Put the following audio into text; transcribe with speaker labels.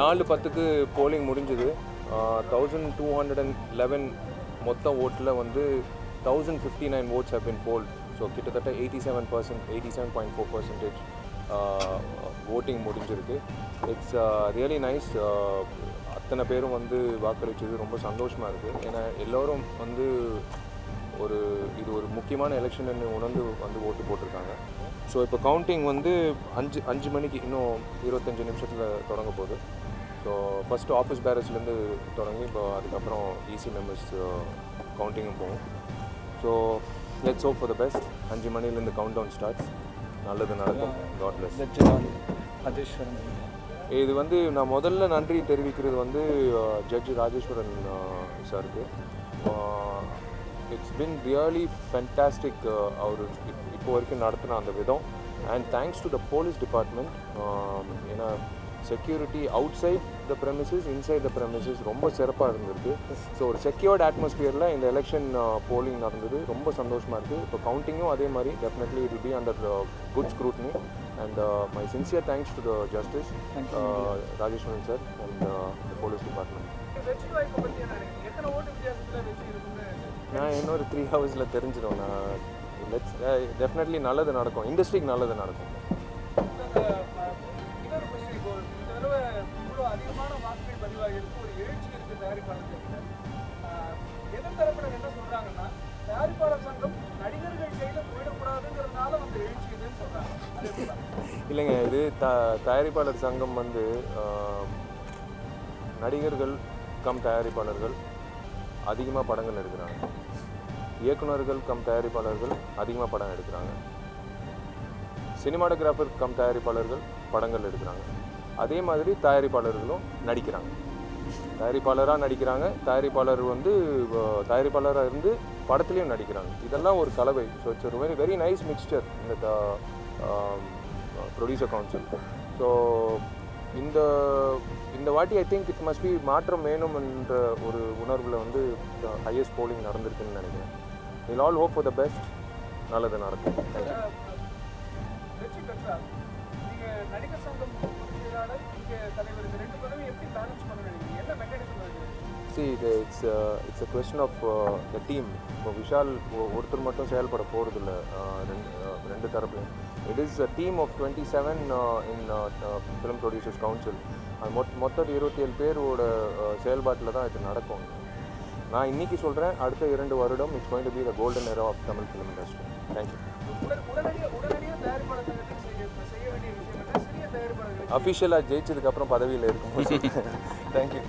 Speaker 1: நாலு பத்துக்கு போலிங் முடிஞ்சுது. Thousand two hundred and eleven மொத்த ஓட்டில் வந்து thousand fifty nine votes have been polled so கிட்டத்தட்ட eighty seven percent eighty seven point four percentage voting முடிஞ்சிருக்கு இட்ஸ் ரியலி நைஸ் அத்தனை பேரும் வந்து வாக்களிச்சது ரொம்ப சந்தோஷமாக இருக்குது ஏன்னா எல்லோரும் வந்து ஒரு இது ஒரு முக்கியமான எலெக்ஷன் உணர்ந்து வந்து ஓட்டு போட்டிருக்காங்க. ஸோ இப்போ கவுண்டிங் வந்து அஞ்சு அஞ்சு மணிக்கு இன்னும் இருபத்தஞ்சு நிமிஷத்தில் தொடங்க போகுது. ஸோ ஃபஸ்ட்டு ஆஃபீஸ் பேரஸ்லேருந்து தொடங்கி இப்போ அதுக்கப்புறம் ஈசி மெம்பர்ஸ் கவுண்டிங்கும் போகும். So let's hope for the best அஞ்சு மணிலேருந்து கவுண்ட் டவுன் ஸ்டார்ட்ஸ் நல்லது நடக்கும். காட் பிளஸ் இது வந்து நான் முதல்ல நன்றி தெரிவிக்கிறது வந்து uh, ஜட்ஜ் ராஜேஸ்வரன் uh, சாருக்கு. Uh, it's been really fantastic அவர் இப்போ வரைக்கும் நடத்தின அந்த விதம். And thanks to the police department ஏன்னா security outside the premises inside the premises ரொம்ப சிறப்பாக இருந்திருக்கு. ஸோ ஒரு செக்யூர்ட் அட்மாஸ்பியரில் இந்த எலெக்ஷன் போலிங் நடந்தது. ரொம்ப சந்தோஷமாக இருக்குது இப்போ கவுண்டிங்கும் அதே மாதிரி. Definitely it be under good scrutiny and my sincere thanks to the justice Rajeswaran sir and the police department நான் இன்னொரு த்ரீ ஹவர்ஸில் தெரிஞ்சிடும். நான் லெட்ஸ் டெஃபினெட்லி நல்லது நடக்கும். இண்டஸ்ட்ரிக்கு நல்லது நடக்கும். இல்லைங்க இது த தயாரிப்பாளர் சங்கம் வந்து நடிகர்கள் கம் தயாரிப்பாளர்கள். அதிகமாக படங்கள் எடுக்கிறாங்க. இயக்குனர்கள் கம் தயாரிப்பாளர்கள் அதிகமாக படம் எடுக்கிறாங்க. சினிமாடோகிராஃபர் கம் தயாரிப்பாளர்கள் படங்கள் எடுக்கிறாங்க. அதே மாதிரி தயாரிப்பாளர்களும் நடிக்கிறாங்க. தயாரிப்பாளராக நடிக்கிறாங்க. தயாரிப்பாளர் வந்து தயாரிப்பாளராக இருந்து படத்துலேயும் நடிக்கிறாங்க. இதெல்லாம் ஒரு கலவை. ஸோ இட்ஸ் ஒரு வெரி வெரி நைஸ் மிக்ஸ்சர் இந்த ப்ரொடியூசர் கவுன்சில் ஸோ இந்த இந்த வாட்டி I think it must be மாற்றம் வேணும் என்ற ஒரு உணர்வில் வந்து ஹையஸ்ட் போலிங் நடந்திருக்குன்னு நினைக்கிறேன். I'll all hope for the best நல்லது நடக்கும்.
Speaker 2: நடிகர் சங்கம் தலைவர் ரெண்டு பேரும் எப்படி பேலன்ஸ் பண்ண
Speaker 1: see இது it's it's a question of the team இப்போ விஷால் ஒருத்தர் மட்டும் செயல்பட போகிறதில்ல ரெண்டு uh, ரெண்டு தரப்புலையும். It is a team of twenty seven in film producers council அது மொத் மொத்தம் இருபத்தி ஏழு பேரோட செயல்பாட்டில் தான் இது நடக்கும். நான் இன்னைக்கு சொல்கிறேன் அடுத்த இரண்டு வருடம் it's going to be the golden era of Tamil film industry thank you அஃபிஷியலாக ஜெயிச்சதுக்கப்புறம் பதவியில் இருக்கும்போது தேங்க்யூ